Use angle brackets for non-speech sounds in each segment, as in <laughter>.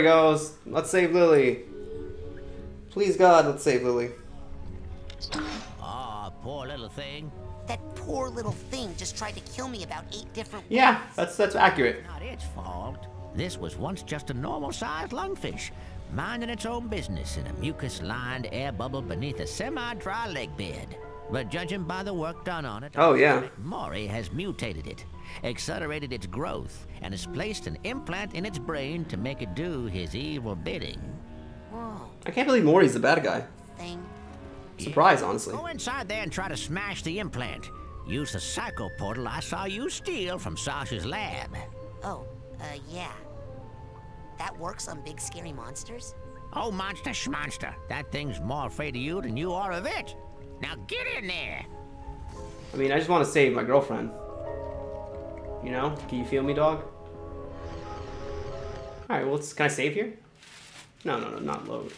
he goes. Let's save Lili. Please, God, let's save Lili. Ah, poor little thing. That poor little thing just tried to kill me about eight different Yeah, that's that's accurate. Not its fault. This was once just a normal-sized lungfish, minding its own business in a mucus-lined air bubble beneath a semi-dry lake bed. But judging by the work done on it, Oh, yeah. Maury has mutated it, accelerated its growth, and has placed an implant in its brain to make it do his evil bidding. Whoa, I can't believe Maury's the bad guy. thing. Surprised, honestly. Go inside there and try to smash the implant. Use the psycho portal I saw you steal from Sasha's lab. Oh, uh, yeah. That works on big scary monsters? Oh, monster schmonster. That thing's more afraid of you than you are of it. Now get in there. I mean, I just want to save my girlfriend. You know? Can you feel me, dog? Alright, well, can I save here? No, no, no, not load.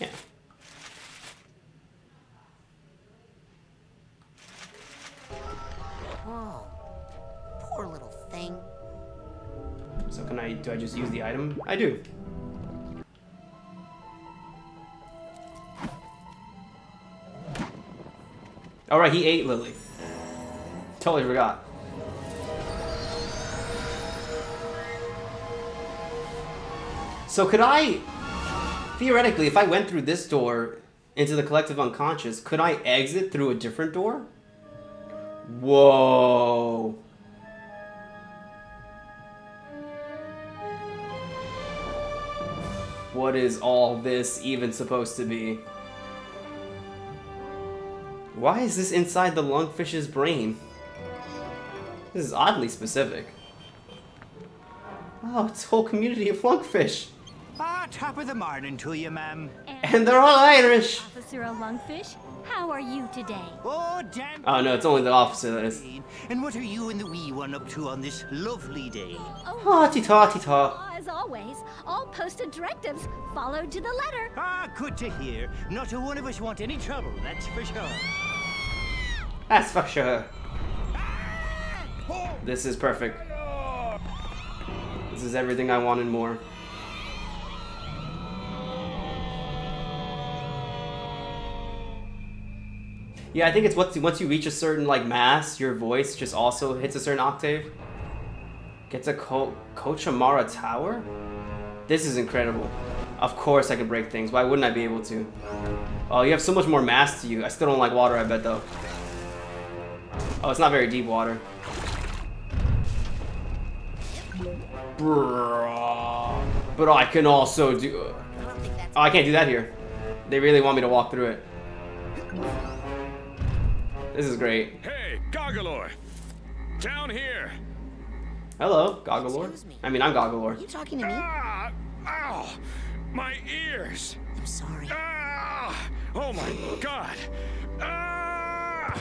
Yeah. Whoa. Poor little thing. So can I, do I just use the item? I do. Alright, he ate Lili. Totally forgot. So could I, theoretically, if I went through this door into the collective unconscious, could I exit through a different door? Whoa. What is all this even supposed to be? Why is this inside the lungfish's brain? This is oddly specific. Oh, it's a whole community of lungfish. Ah, top of the morning to you, ma'am. And they're all Irish. Officer of Lungfish, how are you today? Oh, damn. Oh no, it's only the officer that is. And what are you and the wee one up to on this lovely day? Oh, ta ta ta. As always, all posted directives followed to the letter. Ah, good to hear. Not a one of us want any trouble, that's for sure. That's for sure. This is perfect. This is everything I want and more. Yeah, I think it's once once you reach a certain like mass, your voice just also hits a certain octave. Gets a Ko Kochamara Tower? This is incredible. Of course I can break things. Why wouldn't I be able to? Oh, you have so much more mass to you. I still don't like water, I bet though. Oh, it's not very deep water. Bruh. But I can also do... I don't think that's Oh, I can't do that here. They really want me to walk through it. This is great. Hey, Goggalor! Down here! Hello, Goggalor. Excuse me. I mean, I'm Are you talking to me? Ah! Ow! My ears! I'm sorry. Ah! Oh my god! Ah!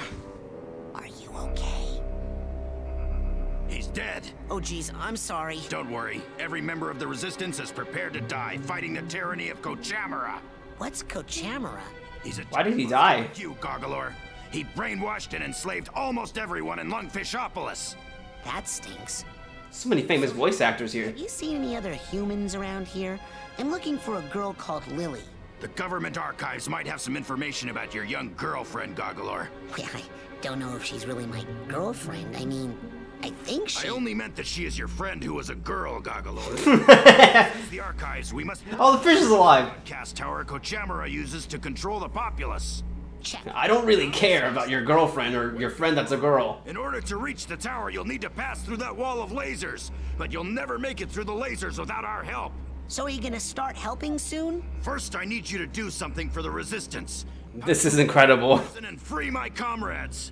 Dead. Oh, geez, I'm sorry. Don't worry. Every member of the Resistance is prepared to die fighting the tyranny of Kochamara. What's Kochamara? He's a Why did he die? like You, Goggalor. He brainwashed and enslaved almost everyone in Lungfishopolis. That stinks. So many famous voice actors here. Have you seen any other humans around here? I'm looking for a girl called Lili. The government archives might have some information about your young girlfriend, Goggalor. Well, <laughs> I don't know if she's really my girlfriend. I mean, I think she. I only meant that she is your friend who was a girl, Goggalor. <laughs> the archives, we must Oh, the fish is alive. cast tower Kochamara uses to control the populace. Check. I don't really care about your girlfriend or your friend that's a girl. In order to reach the tower, you'll need to pass through that wall of lasers. But you'll never make it through the lasers without our help. So are you gonna start helping soon? First, I need you to do something for the Resistance. This is incredible. And free my comrades.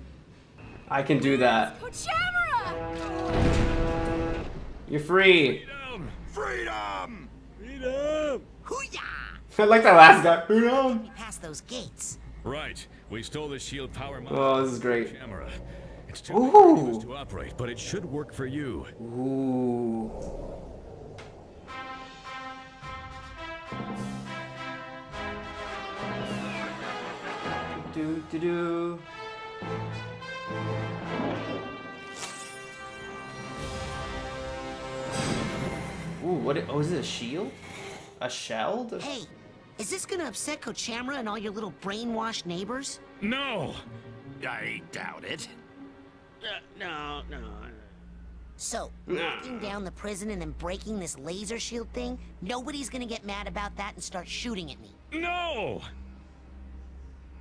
I can do that. Kochamara! You're free. Freedom! Hoo-yah! <laughs> I like that last guy. Who knows? Past those gates. Right, we stole the shield power module. Oh, this is great. Camera. It's too Ooh. dangerous to operate, but it should work for you. Ooh. Do do do. Ooh. Ooh, what? i- Oh, is it a shield? A shelled? Hey, is this gonna upset Kochamara and all your little brainwashed neighbors? No! I doubt it. Uh, no, no. So, Nah. down the prison and then breaking this laser shield thing, nobody's gonna get mad about that and start shooting at me. No!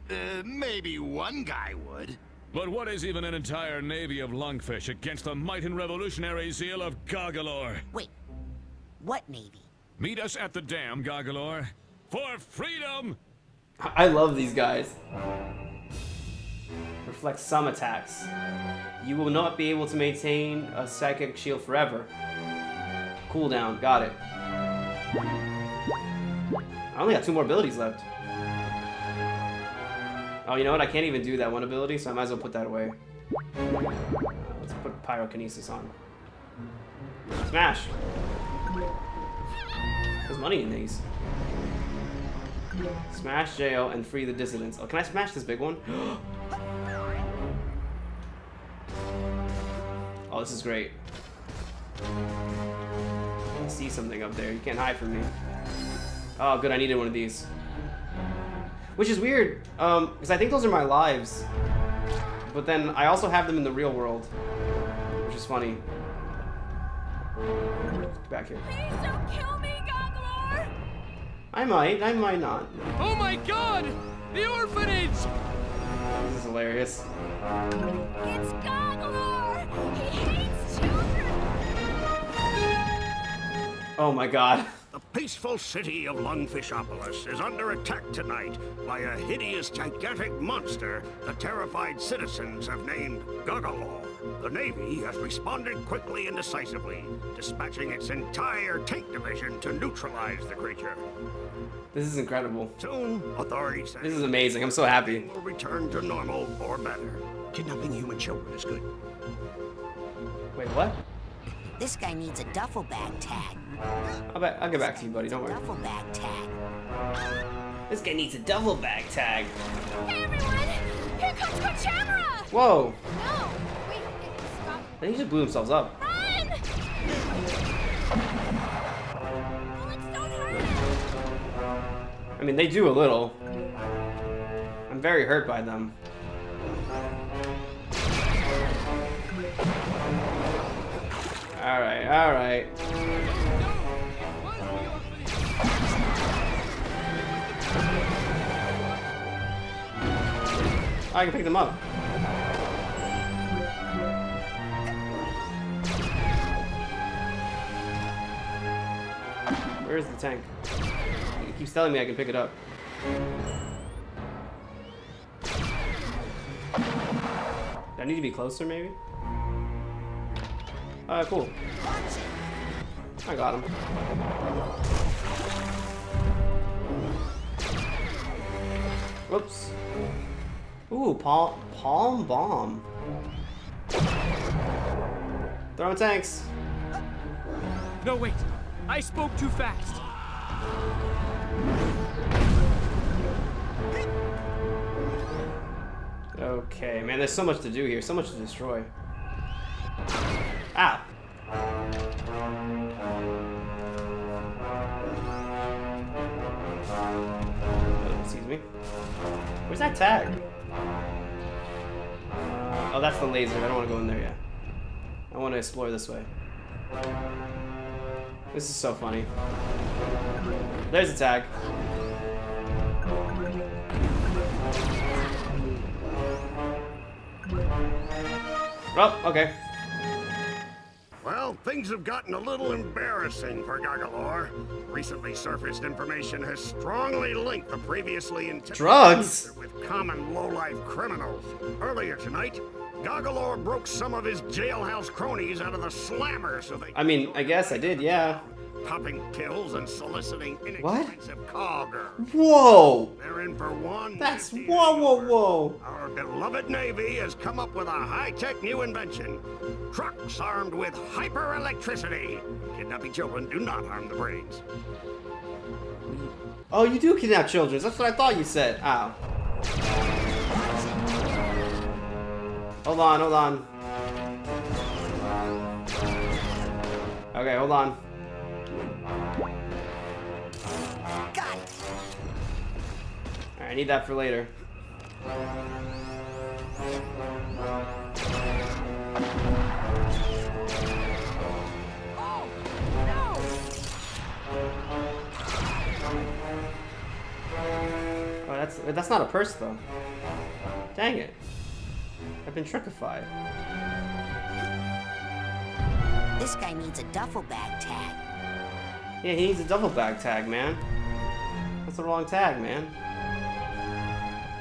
Uh, maybe one guy would. But what is even an entire navy of lungfish against the might and revolutionary zeal of Goggalor? Wait, what navy? Meet us at the dam, Goggalor. For freedom! I love these guys. Reflect some attacks. You will not be able to maintain a psychic shield forever. Cooldown, got it. I only got two more abilities left. Oh, you know what? I can't even do that one ability, so I might as well put that away. Let's put pyrokinesis on. Smash! There's money in these. Smash jail and free the dissidents. Oh, can I smash this big one? <gasps> oh, this is great. I see something up there. You can't hide from me. Oh, good. I needed one of these. Which is weird, um, because I think those are my lives. But then I also have them in the real world, which is funny. Get back here. Please don't kill me, Goggalor! I might. I might not. Oh my god! The orphanage! This is hilarious. It's Goggalor! He hates children! Oh my god. The peaceful city of Lungfishopolis is under attack tonight by a hideous, gigantic monster the terrified citizens have named Goggalor. The Navy has responded quickly and decisively, dispatching its entire tank division to neutralize the creature. This is incredible. Soon, authorities say This is amazing. I'm so happy. will return to normal or better. Kidnapping human children is good. Wait, what? This guy needs a duffel bag tag. I'll, be- I'll get back to you, buddy. Don't worry. Duffel bag tag. This guy needs a double bag tag. Hey, everyone! Here comes Kochamara! Whoa. No! Wait, it's Goggalor. He just blew themselves up. Run! Bullets don't hurt! I mean, they do a little. I'm very hurt by them. Alright, alright. I can pick them up. Where's the tank? He keeps telling me I can pick it up. I need to be closer, maybe? Alright, cool. I got him. Whoops. Ooh, palm, palm bomb. Throwing tanks. No, wait. I spoke too fast. Okay, man, there's so much to do here, so much to destroy. Ow. Where's that tag? Uh, oh, that's the laser. I don't want to go in there yet. I want to explore this way. This is so funny. There's a tag. Oh, okay. Well, things have gotten a little embarrassing for Goggalor. Recently surfaced information has strongly linked the previously intended Drugs? with common low-life criminals. Earlier tonight, Goggalor broke some of his jailhouse cronies out of the slammer so they I mean, I guess I did, yeah. popping pills and soliciting inexpensive cogger. Whoa! They're in for one. That's whoa, whoa, whoa. Our beloved Navy has come up with a high-tech new invention. Trucks armed with hyper-electricity. Kidnapping children do not harm the brains. Oh, you do kidnap children. That's what I thought you said. Ow. Hold on, hold on. Okay, hold on. Got it. I need that for later. Oh, that's that's not a purse though. Dang it. I've been trickified. This guy needs a duffel bag tag. Yeah, he needs a duffel bag tag, man. That's the wrong tag, man.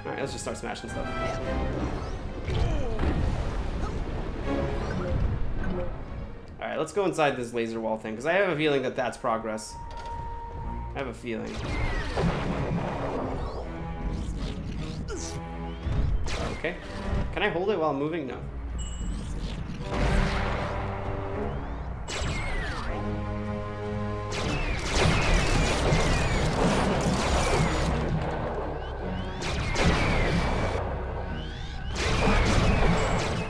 Alright, let's just start smashing stuff. Alright, let's go inside this laser wall thing, because I have a feeling that that's progress. I have a feeling. Okay. Can I hold it while moving? No.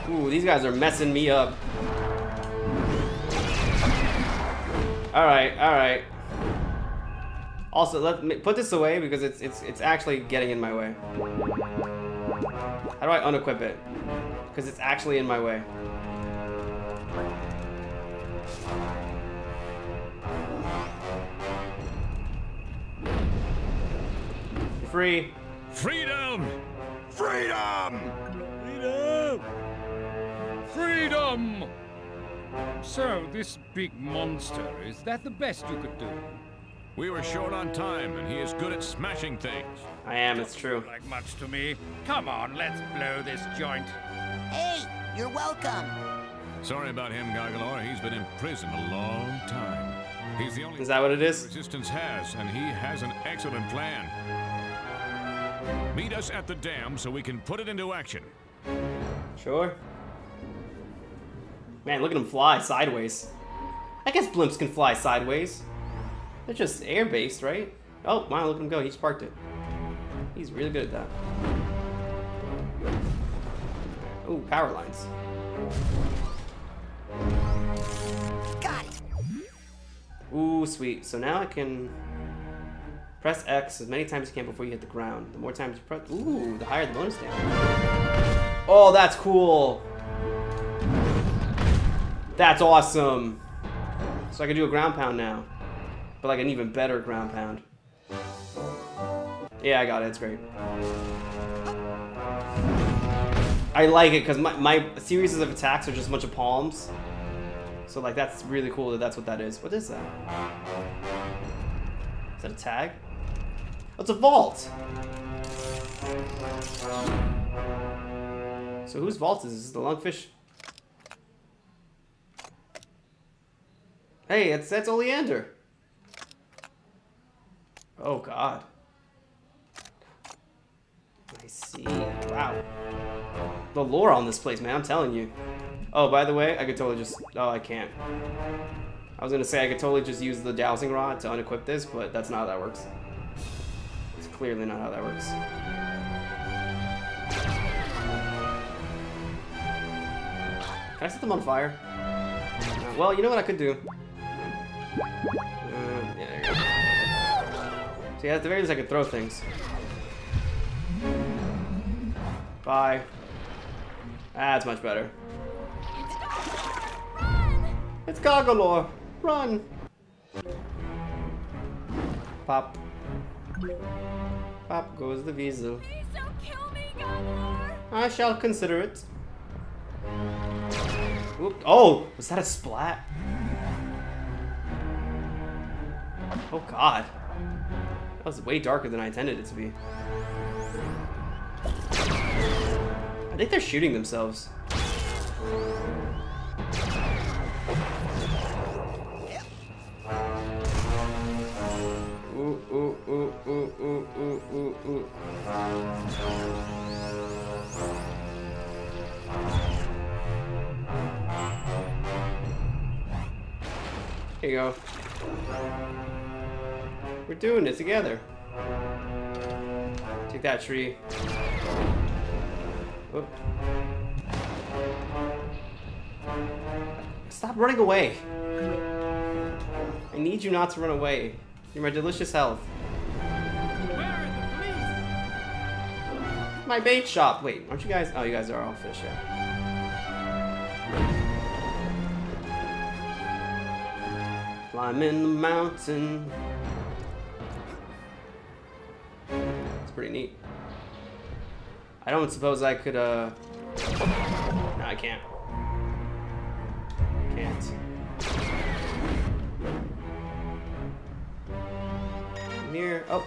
Ooh, these guys are messing me up. Alright, alright. Also, let me put this away because it's it's it's actually getting in my way. How do I unequip it? Because it's actually in my way. Free. Freedom! Freedom! Freedom! Freedom! So, this big monster, is that the best you could do? We were short on time, and he is good at smashing things. I am, it's true. Like much to me. Come on, let's blow this joint. Hey, you're welcome. Sorry about him, Goggalor. He's been in prison a long time. He's the only Is that what it is? Resistance has, and he has an excellent plan. Meet us at the dam so we can put it into action. Sure. Man, look at him fly sideways. I guess blimps can fly sideways. They're just air-based, right? Oh, wow, look at him go. He sparked it. He's really good at that. Ooh, power lines. Got it. Ooh, sweet. So now I can press X as many times as you can before you hit the ground. The more times you press... Ooh, the higher the bonus damage. Oh, that's cool. That's awesome. So I can do a ground pound now. But like an even better ground pound. Yeah, I got it. It's great. I like it because my, my series of attacks are just a bunch of palms. So like that's really cool that that's what that is. What is that? Is that a tag? Oh, it's a vault. So whose vault is this? Is the lungfish? Hey, it's that's Oleander. Oh god. I see. Wow. The lore on this place, man, I'm telling you. Oh, by the way, I could totally just... Oh, I can't. I was gonna say I could totally just use the dowsing rod to unequip this, but that's not how that works. It's clearly not how that works. Can I set them on fire? Uh, well, you know what I could do? Uh, yeah. See, at the very least I could throw things. Bye. That's much better. It's Goggalor! Run! Pop. Pop goes the weasel. Me. I shall consider it. Oop. Oh! Was that a splat? Oh god. That was way darker than I intended it to be. I think they're shooting themselves. Ooh. Here you go. We're doing it together. Take that tree. Whoop. Stop running away. I need you not to run away. You're my delicious health. Where the police? My bait shop. Wait, aren't you guys? Oh, you guys are all fish, yeah. Climbing the mountain. Pretty neat. I don't suppose I could, uh... No, I can't. Can't. Near. Oh.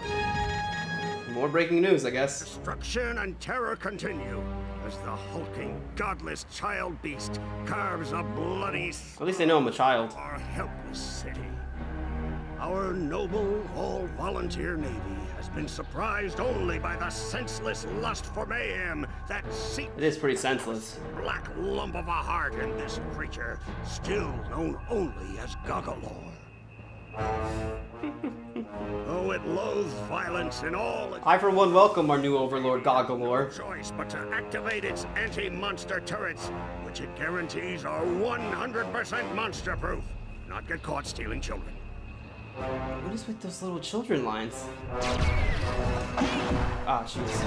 More breaking news, I guess. Destruction and terror continue as the hulking, godless child beast carves a bloody At least they know I'm a child. our helpless city. Our noble, all-volunteer navy has been surprised only by the senseless lust for mayhem that seeps It is pretty senseless. black lump of a heart in this creature, still known only as Goggalor. <laughs> Though it loathes violence in all its I, for one, welcome our new overlord, Goggalor. choice but to activate its anti-monster turrets, which it guarantees are 100% monster-proof. Not get caught stealing children. What is with those little children lines? Ah, jeez.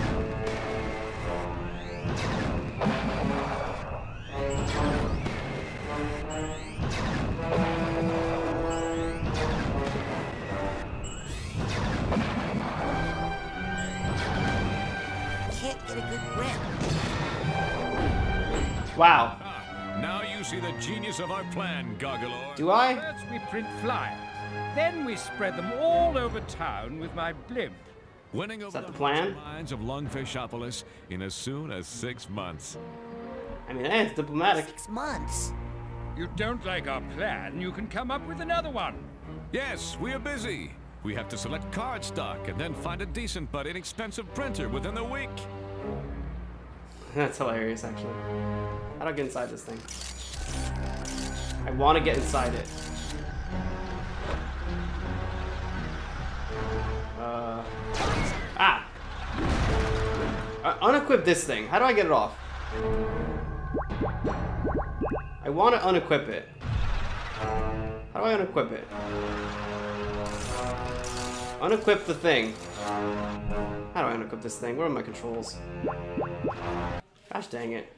Can't get a good grip. Wow. Ah, now you see the genius of our plan, Goggalor. Do I? First we print flyers. Then we spread them all over town with my blimp. Winning over that the hearts plan? and minds of Lungfishopolis in as soon as six months. I mean, that's diplomatic. Six months. You don't like our plan, you can come up with another one. Yes, we are busy. We have to select card stock and then find a decent but inexpensive printer within the week. <laughs> That's hilarious, actually. How do I get inside this thing? I want to get inside it. Uh, ah! Uh, unequip this thing. How do I get it off? I want to unequip it. How do I unequip it? Unequip the thing. How do I unequip this thing? Where are my controls? Gosh dang it.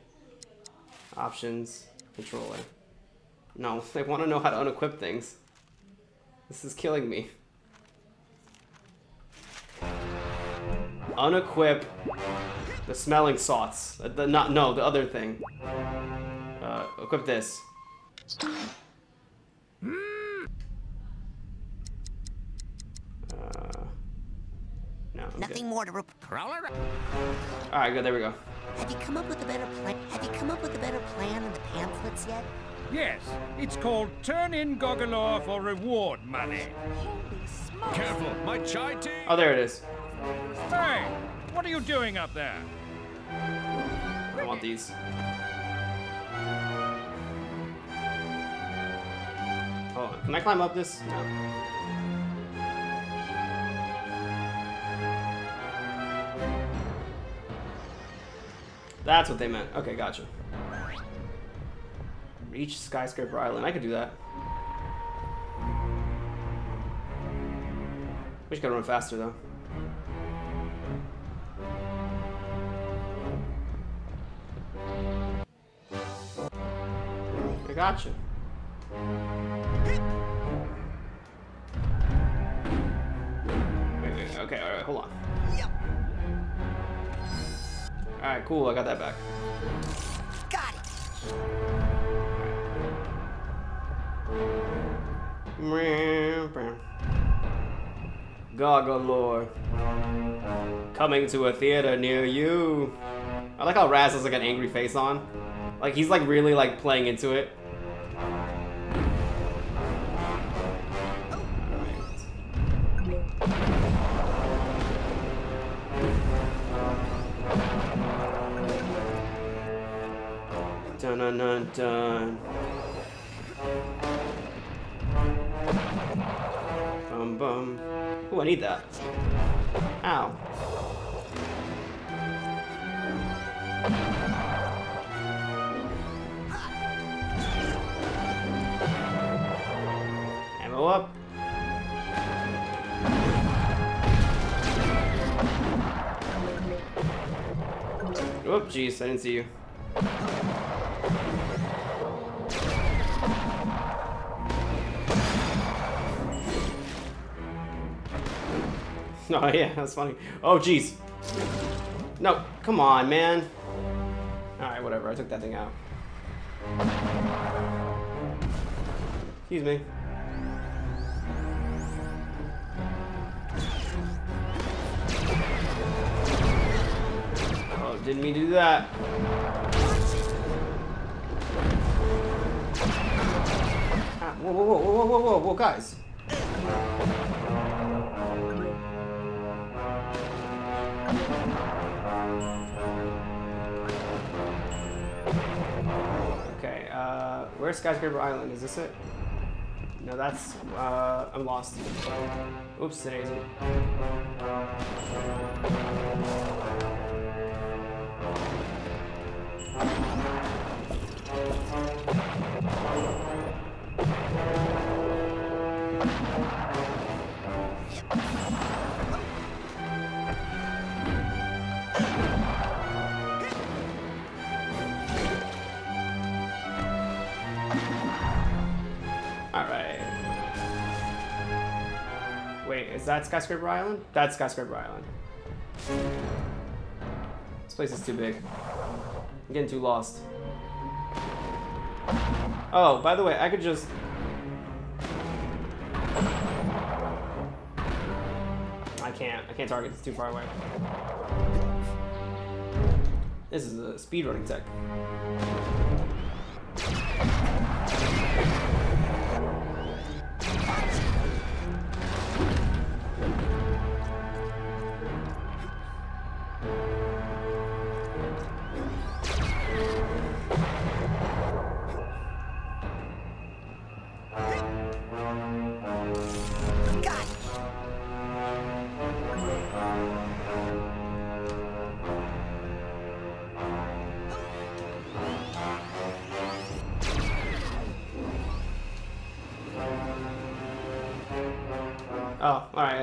Options, controller. No, I want to know how to unequip things. This is killing me. Unequip the smelling salts. Uh, the, not, no, the other thing. Uh, equip this. Uh, no. I'm Nothing good. more to report. Crawler? All right, good. There we go. Have you come up with a better plan? Have you come up with a better plan than the pamphlets yet? Yes, it's called Turn in Goggalor for reward money. Holy smokes! Careful, my chai tea! Oh, there it is. Hey, what are you doing up there? I want these. Oh, can I climb up this? No. That's what they meant. Okay, gotcha. Reach Skyscraper Island. I could do that. We just gotta run faster though. I got you. Wait, wait, okay, alright, hold on. Alright, cool, I got that back. Got it. Goggalor. Coming to a theater near you. I like how Raz has like an angry face on. Like he's like really like playing into it. Dun dun dun dun. Bum bum. Ooh, I need that. Ow. Ammo up. Oh, jeez, I didn't see you. <laughs> Oh yeah, that's funny. Oh jeez. No, come on, man. Alright, whatever, I took that thing out. Excuse me. Oh, didn't mean to do that. Ah, whoa, whoa, whoa, whoa, whoa, whoa, whoa, guys. Okay, uh, where's Skyscraper Island? Is this it? No, that's, uh, I'm lost. Oops, daisy. Alright. Is that Skyscraper Island? That's Skyscraper Island. This place is too big. I'm getting too lost. Oh, by the way, I could just... I can't. I can't target. It's too far away. This is a speedrunning tech.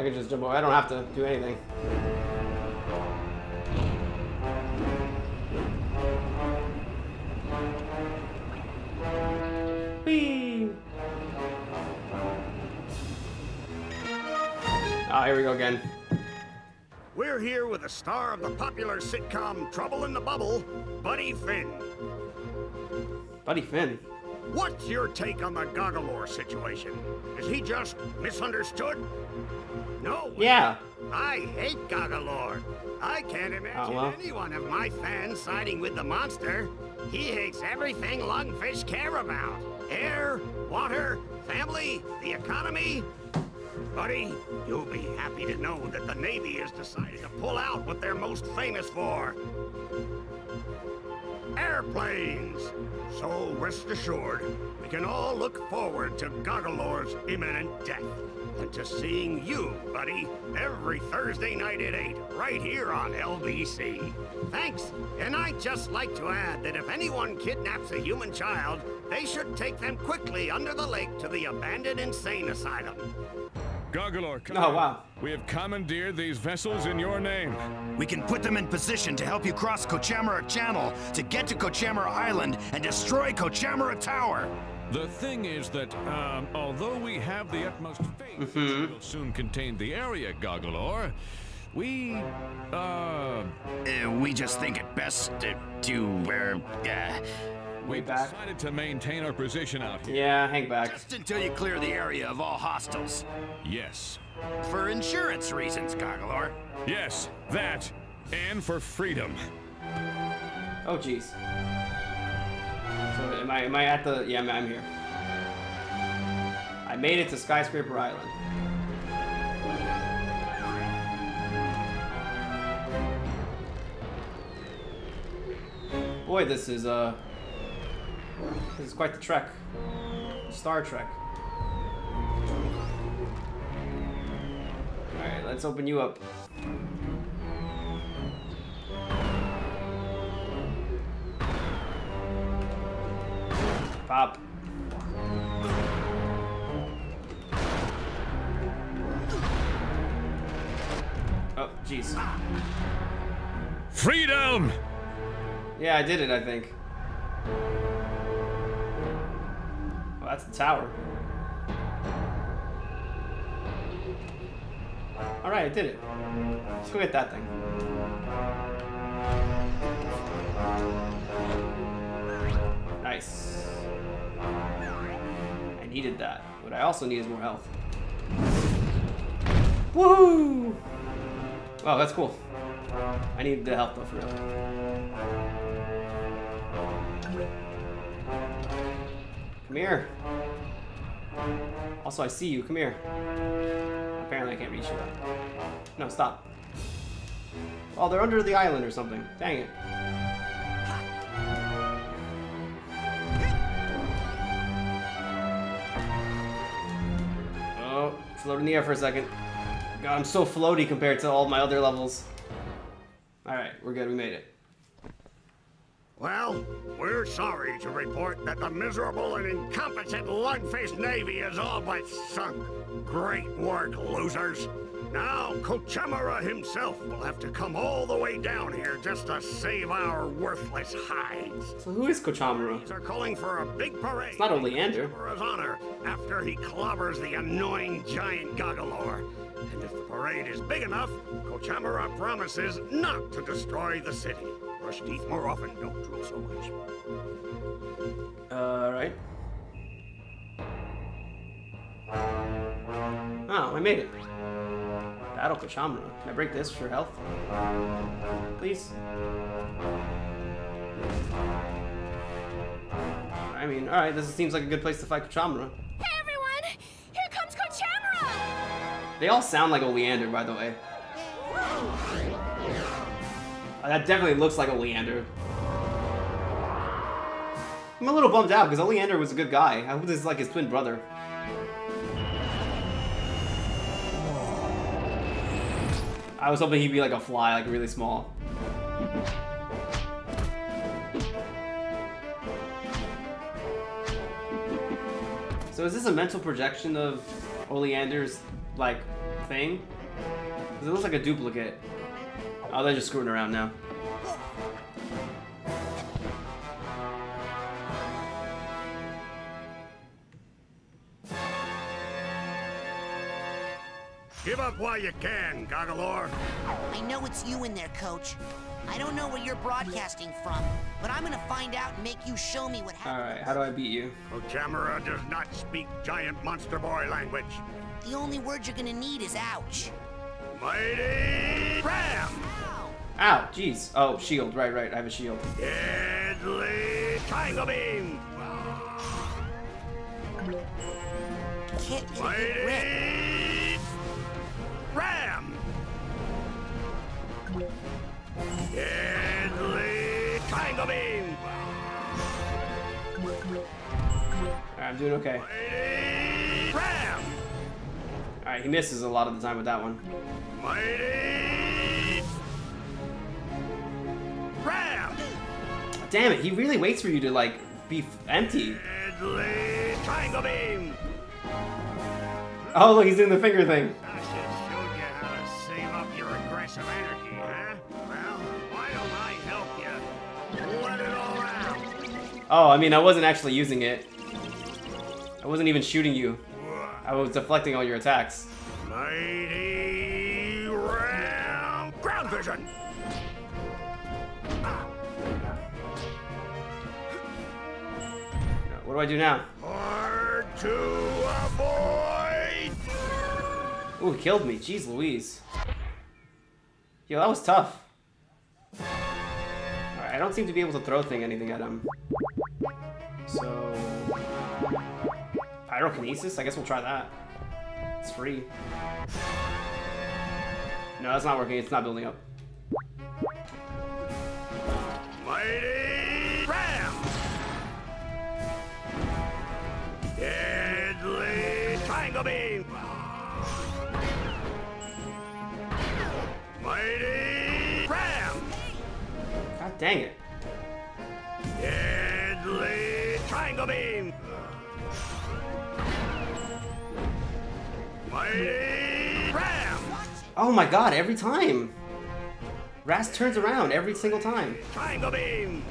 Oh, I just jump over. I don't have to do anything. Whee! Ah, here we go again. We're here with the star of the popular sitcom Trouble in the Bubble, Buddy Finn. Buddy Finn. What's your take on the Goggalor situation? Is he just misunderstood? No. Yeah. I hate Goggalor. I can't oh, imagine well. any one of my fans siding with the monster. He hates everything lungfish care about. Air, water, family, the economy. Buddy, you'll be happy to know that the Navy has decided to pull out what they're most famous for. Airplanes! So rest assured, we can all look forward to Goggalor's imminent death. And to seeing you, buddy, every Thursday night at 8, right here on LBC. Thanks, and I'd just like to add that if anyone kidnaps a human child, they should take them quickly under the lake to the abandoned insane asylum. Goggalor, come Oh, wow. We have commandeered these vessels in your name. We can put them in position to help you cross Kochamara Channel to get to Kochamara Island and destroy Kochamara Tower. The thing is that, um, although we have the utmost faith that you will soon contain the area, Goggalor, we, uh, Uh, we just think it best to, to uh, uh, we back. decided to maintain our position out here. Yeah, hang back. just until you clear the area of all hostiles. Yes. For insurance reasons, Goggalor. Yes, that, and for freedom. Oh, jeez. So am I, am I at the... Yeah, I'm, I'm here. I made it to Skyscraper Island. Boy, this is, uh... This is quite the trek. Star Trek. Alright, let's open you up. Pop. Oh, jeez. Freedom! Yeah, I did it, I think. That's the tower. Alright, I did it. Let's go get that thing. Nice. I needed that. What I also need is more health. Woo! Oh, that's cool. I need the help though, for real. Come here. Also, I see you. Come here. Apparently, I can't reach you. No, stop. Oh, they're under the island or something. Dang it. Oh, float in the air for a second. God, I'm so floaty compared to all my other levels. Alright, we're good. We made it. Well, we're sorry to report that the miserable and incompetent Lungfish Navy is all but sunk. Great work, losers. Now, Kochamara himself will have to come all the way down here just to save our worthless hides. So who is Kochamara? They're calling for a big parade. It's not Oleander. For his honor, after he clobbers the annoying giant Goggalor. And if the parade is big enough, Kochamara promises not to destroy the city. Brush teeth more often, don't drool so much. Alright. Oh, I made it. Battle Kochamara. Can I break this for health? Please? I mean, alright, this seems like a good place to fight Kochamara. Hey everyone! Here comes Kochamara! They all sound like Oleander, by the way. That definitely looks like Oleander. I'm a little bummed out because Oleander was a good guy. I hope this is like his twin brother. I was hoping he'd be like a fly, like really small. So is this a mental projection of Oleander's like thing? Because it looks like a duplicate. Oh, they're just screwing around now. Give up while you can, Goggalor. I know it's you in there, Coach. I don't know where you're broadcasting from, but I'm gonna find out and make you show me what happened. Alright, how do I beat you? Kochamara does not speak giant monster boy language. The only word you're gonna need is ouch. Mighty Ram! Ow, jeez. Oh, shield. Right, right. I have a shield. Deadly Triangle Beam! Can't get a good grip. Mighty Ram! Deadly Triangle Beam! Alright, I'm doing okay. Mighty Ram! Alright, he misses a lot of the time with that one. Mighty Ram! Damn it, he really waits for you to, like, be f- empty. Deadly Triangle Beam! Oh, look, he's doing the finger thing. I should showed you how to save up your aggressive energy, huh? Well, why don't I help you? Let it all out! Oh, I mean, I wasn't actually using it. I wasn't even shooting you. I was deflecting all your attacks. Mighty Ram! Ground Vision! What do I do now? Hard to avoid! Ooh, he killed me. Jeez Louise. Yo, that was tough. Alright, I don't seem to be able to throw thing anything at him. So... Uh, pyrokinesis? I guess we'll try that. It's free. No, that's not working. It's not building up. Mighty dang it. Deadly Triangle Beam! Mighty Ram! Oh my god, every time! Raz turns around every single time. Triangle beam.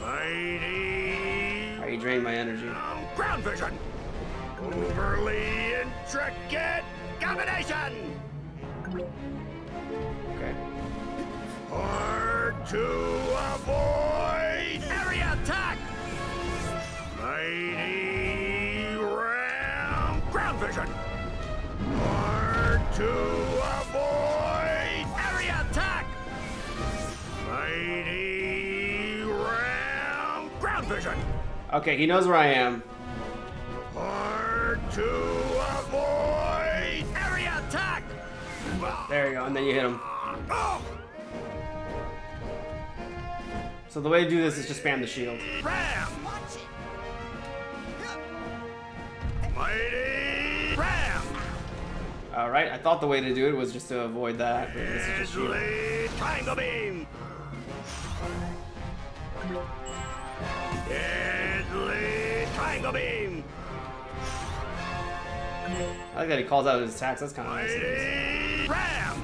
Mighty. Alright, you drained my energy. Ground vision. Overly intricate combination. Okay. Hard to avoid. Area attack. Mighty round ground vision. Hard to avoid. Area attack. Mighty round ground vision. Okay, he knows where I am. Hard to avoid. Area attack. There you go, and then you hit him. Oh, So the way to do this is just spam the shield. ram. Mighty ram. Alright, I thought the way to do it was just to avoid that, but this is just shield. Triangle beam. Deadly triangle beam. I like that he calls out his attacks, that's kind of nice. Ram.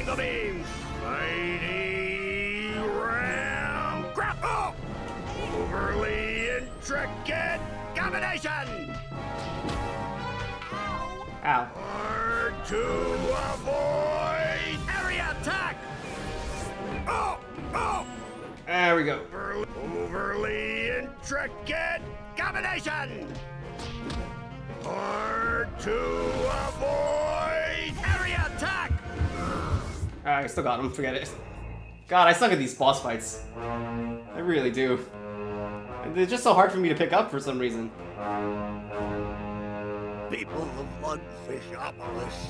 Triangle beam. Mighty ram. Oh! Overly intricate combination. Ow. Hard to avoid. Area attack. Oh! Oh! There we go. Overly, overly intricate combination. Hard to avoid. Area attack. Alright, I still got him, forget it. God, I suck at these boss fights. I really do. They're just so hard for me to pick up for some reason. People of Mudfishopolis,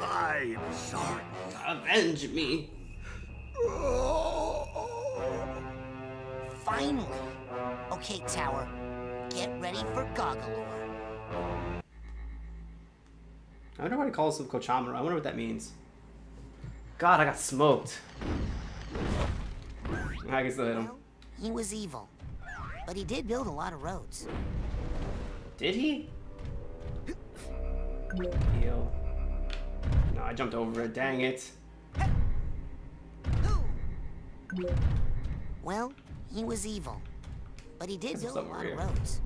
I'm sorry. Avenge me. Oh. Finally. Okay, Tower. Get ready for Goggalor. I wonder why he calls him Kochamara. I wonder what that means. God, I got smoked. I can still hit him. He was evil. But he did build a lot of roads. Did he? Heal. No, I jumped over it. Dang it. Well, he was evil. But he did build a lot of weird. roads.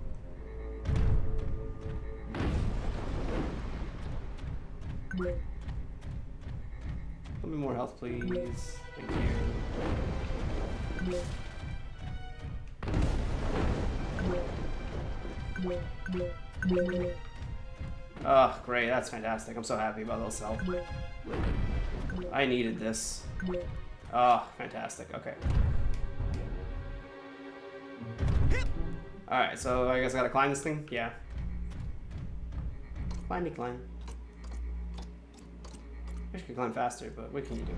Give me more health, please. Thank you. Oh, great. That's fantastic. I'm so happy about those health. I needed this. Oh, fantastic. Okay. Alright, so I guess I gotta climb this thing? Yeah. Climb me, climb. Wish I could climb faster, but what can you do?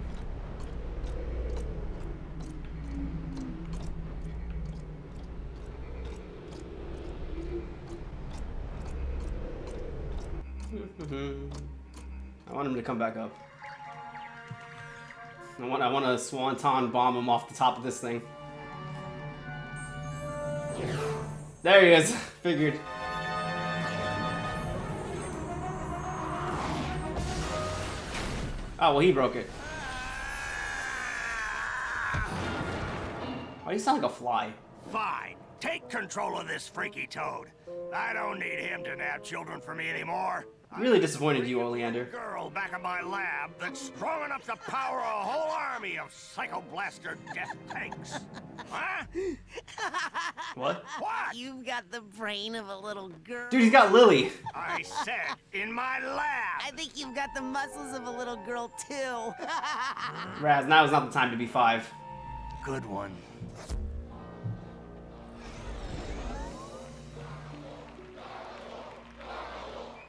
<laughs> I want him to come back up. I want I want to swanton bomb him off the top of this thing. There he is. <laughs> Figured. Oh well, he broke it. Why do you sound like a fly? Fine. Take control of this freaky toad. I don't need him to nab children for me anymore. Really disappointed you, Oleander. Girl back in my lab that's strong enough to power a whole army of psychoblaster death tanks. Huh? <laughs> What? What? You've got the brain of a little girl. Dude, he's got Lili. I said in my lab. I think you've got the muscles of a little girl, too. <laughs> Raz, now is not the time to be five. Good one.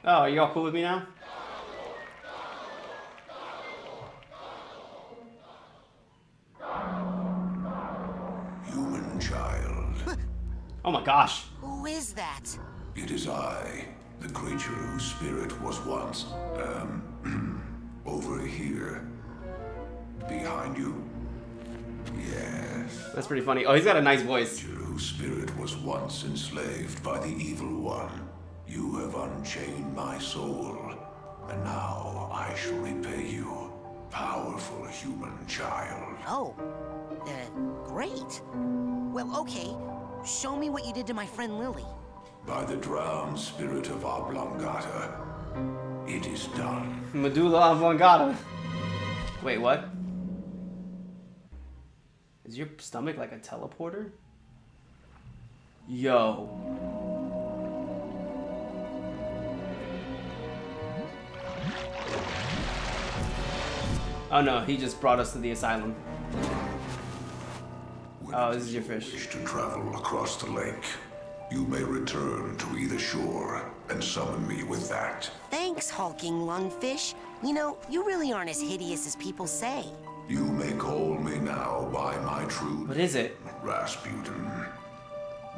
Oh, are you all cool with me now? Human child, <laughs> Oh my gosh. Who is that? it is I, the creature whose spirit was once, um, <clears throat> over here. Behind you? Yes. That's pretty funny. Oh, he's got a nice voice. Creature whose spirit was once enslaved by the evil one. You have unchained my soul and now I shall repay you, powerful human child. Oh, uh, great. Well, okay. Show me what you did to my friend Lili. By the drowned spirit of Oblongata, it is done. Medulla oblongata. Wait, what? Is your stomach like a teleporter? Yo. Oh no, he just brought us to the asylum. Oh, this is your fish. Wish to travel across the lake. You may return to either shore and summon me with that. Thanks, hulking lungfish. You know, you really aren't as hideous as people say. You may call me now by my true What is it? Razputin.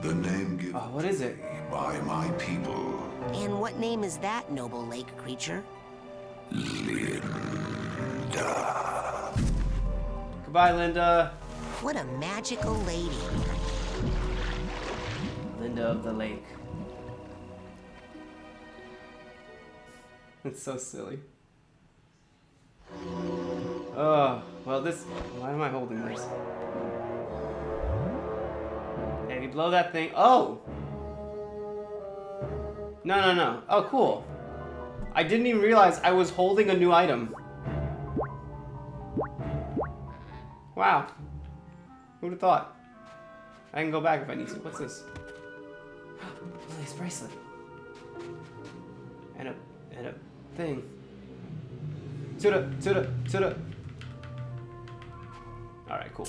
The name given Oh, what is it? by my people. And what name is that, noble lake creature? Linda. Goodbye, Linda. What a magical lady. Linda of the Lake. It's so silly. Oh, well this, why am I holding this? Hey, if you blow that thing, oh! No, no, no. Oh, cool. I didn't even realize I was holding a new item. Wow. Who'd have thought? I can go back if I need to. What's this? <gasps> Lili's bracelet. And a and a thing. To the to Alright, cool.